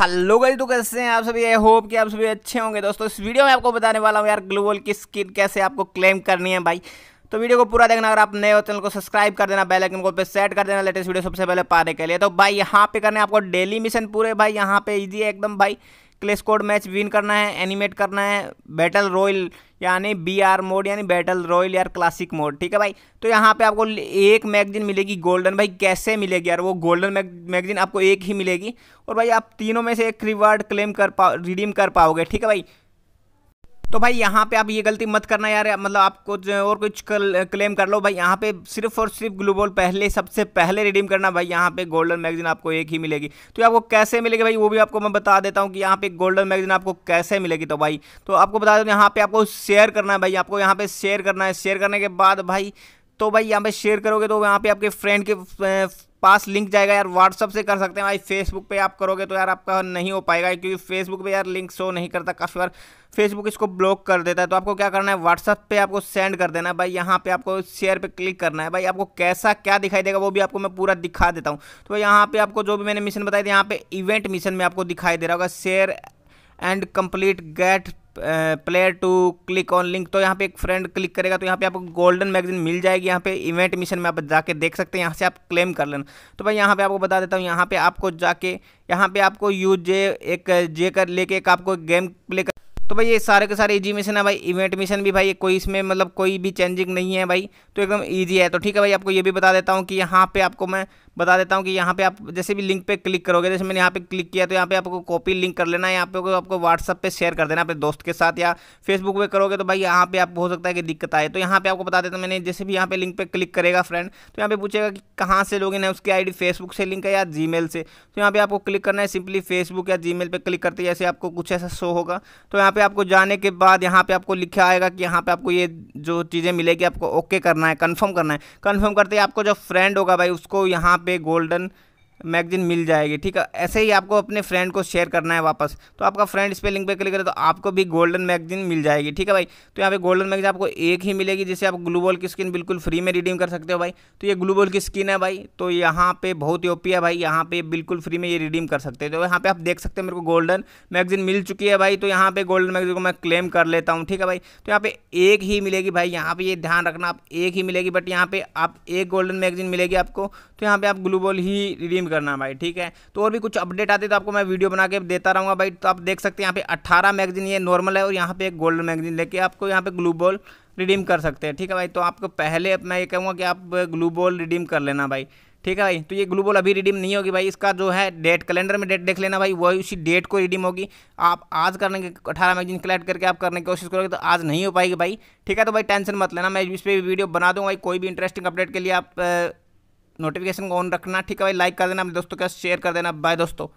Hello guys तो कैसे हैं आप सभी? आई होप कि आप सभी अच्छे होंगे। दोस्तों, इस वीडियो में आपको बताने वाला हूँ यार ग्लोबल की स्किन कैसे आपको क्लेम करनी है भाई। तो वीडियो को पूरा देखना, अगर आप नए हो चैनल को सब्सक्राइब कर देना बेल आइकन को पे सेट कर देना लेटेस्ट वीडियो सबसे पहले पाने के लिए। तो भाई, यहाँ पे करने आपको डेली मिशन पूरे, भाई। यहाँ पे ईजी है एकदम, भाई। क्लेस कोड मैच विन करना है, एनिमेट करना है बैटल रॉयल यानी बी आर मोड यानी बैटल रॉयल यार क्लासिक मोड ठीक है भाई? तो यहाँ पे आपको एक मैगजीन मिलेगी गोल्डन भाई, कैसे मिलेगी यार वो गोल्डन मैगजीन आपको एक ही मिलेगी। और भाई, आप तीनों में से एक रिवार्ड क्लेम कर पाओ रिडीम कर पाओगे, ठीक है भाई? तो भाई यहाँ पे आप ये गलती मत करना यार मतलब आपको और कुछ क्लेम कर लो। भाई यहाँ पे सिर्फ़ और सिर्फ़ ग्लोबल पहले, सबसे पहले रिडीम करना, भाई यहाँ पे गोल्डन मैगजीन आपको एक ही मिलेगी। तो आपको कैसे मिलेगी भाई? वो भी आपको मैं बता देता हूँ कि यहाँ पे गोल्डन मैगजीन आपको कैसे मिलेगी तो भाई तो आपको बता दें यहाँ पे आपको शेयर करना है भाई, आपको यहाँ पे शेयर करना है। शेयर करने के बाद भाई तो भाई, यहाँ पे शेयर करोगे तो यहाँ पे आपके फ्रेंड के पास लिंक जाएगा यार। व्हाट्सअप से कर सकते हैं भाई फेसबुक पे आप करोगे तो यार आपका नहीं हो पाएगा, क्योंकि फेसबुक पे यार लिंक शो नहीं करता। काफ़ी बार फेसबुक इसको ब्लॉक कर देता है। तो आपको क्या करना है? व्हाट्सअप पे आपको सेंड कर देना है भाई। यहाँ पे आपको शेयर पे क्लिक करना है। भाई, आपको कैसा क्या दिखाई देगा वो भी आपको मैं पूरा दिखा देता हूँ। तो यहाँ पे आपको जो भी मैंने मिशन बताया था, यहाँ पे इवेंट मिशन में आपको दिखाई दे रहा होगा। Share and complete get player to click on link तो यहाँ पे एक फ्रेंड क्लिक करेगा तो यहाँ पे आपको गोल्डन मैगजीन मिल जाएगी, यहाँ पे इवेंट मिशन में आप जाके देख सकते हैं, यहाँ से आप क्लेम कर लेना। तो भाई यहाँ पे आपको बता देता हूँ, यहाँ पे आपको जाके, यहाँ पे आपको यू जे एक जे कर लेके एक आपको गेम प्ले कर तो भाई ये सारे के सारे इजी मिशन है भाई इवेंट मिशन भी भाई कोई इसमें मतलब कोई भी चेंजिंग नहीं है भाई तो एकदम ईजी है। तो ठीक है भाई, आपको ये भी बता देता हूँ कि यहाँ पे आपको मैं बता देता हूँ कि यहाँ पे आप जैसे भी लिंक पे क्लिक करोगे जैसे मैंने यहाँ पे क्लिक किया तो यहाँ पे आपको कॉपी लिंक कर लेना है यहाँ पे आपको व्हाट्सअप पे शेयर कर देना अपने दोस्त के साथ या फेसबुक पे करोगे तो भाई यहाँ पे आप हो सकता है कि दिक्कत आए तो यहाँ पे आपको बता देता हूँ मैंने जैसे भी यहाँ पे लिंक पे क्लिक करेगा फ्रेंड तो यहाँ पे पूछेगा कि कहाँ से लोग है उसकी आई फेसबुक से लिंक है या जी से तो यहाँ पे आपको क्लिक करना है सिंपली फेसबुक या जी पे क्लिक करते जैसे आपको कुछ ऐसा शो होगा तो यहाँ पे आपको जाने के बाद यहाँ पे आपको लिखा आएगा कि यहाँ पे आपको ये जो चीज़ें मिलेगी आपको ओके करना है कन्फर्म करना है कन्फर्म करते ही आपको जो फ्रेंड होगा भाई उसको यहाँ पे गोल्डन मैगजीन मिल जाएगी, ठीक है? ऐसे ही आपको अपने फ्रेंड को शेयर करना है वापस। तो आपका फ्रेंड इस पर लिंक पे क्लिक करे तो आपको भी गोल्डन मैगजीन मिल जाएगी, ठीक है भाई? तो यहाँ पे गोल्डन मैगजीन आपको एक ही मिलेगी जिससे आप ग्लूबॉल की स्किन बिल्कुल फ्री में रिडीम कर सकते हो भाई। तो ये ग्लूबॉल की स्किन है भाई तो यहाँ पे बहुत ही ओपी है भाई, यहाँ पे बिल्कुल फ्री में ये रिडीम कर सकते हो। तो यहाँ पे आप देख सकते हो मेरे को गोल्डन मैगजीन मिल चुकी है भाई तो यहाँ पे गोल्डन मैगजीन को मैं क्लेम कर लेता हूँ, ठीक है भाई? तो यहाँ पे एक ही मिलेगी भाई, यहाँ पे ये ध्यान रखना, आप एक ही मिलेगी बट यहाँ पे आप एक गोल्डन मैगजीन मिलेगी आपको तो यहाँ पे आप ग्लूबॉल ही रिडीम करना भाई, ठीक है? तो और भी कुछ अपडेट आते तो आपको मैं वीडियो बना के देता रहूँगा भाई। तो आप देख सकते हैं यहाँ पे अट्ठारह मैगजीन ये नॉर्मल है और यहाँ पे एक गोल्डन मैगजीन लेके आपको यहाँ पे ग्लू बॉल रिडीम कर सकते हैं, ठीक है भाई? तो आपको पहले मैं ये कहूँगा कि आप ग्लू बॉल रिडीम कर लेना भाई, ठीक है भाई? तो ये ग्लू बॉल अभी रिडीम नहीं होगी भाई, इसका जो है डेट कैलेंडर में डेट देख लेना भाई वही उसी डेट को रिडीम होगी। आप आज करने के, अठारह मैगजीन कलेक्ट करके आप करने की कोशिश करोगे तो आज नहीं हो पाएगी भाई, ठीक है? तो भाई टेंशन मत लेना, मैं इस पर वीडियो बना दूँगा भाई, कोई भी इंटरेस्टिंग अपडेट के लिए आप नोटिफिकेशन ऑन रखना, ठीक है भाई? लाइक कर देना, अपने दोस्तों के साथ शेयर कर देना। बाय दोस्तों।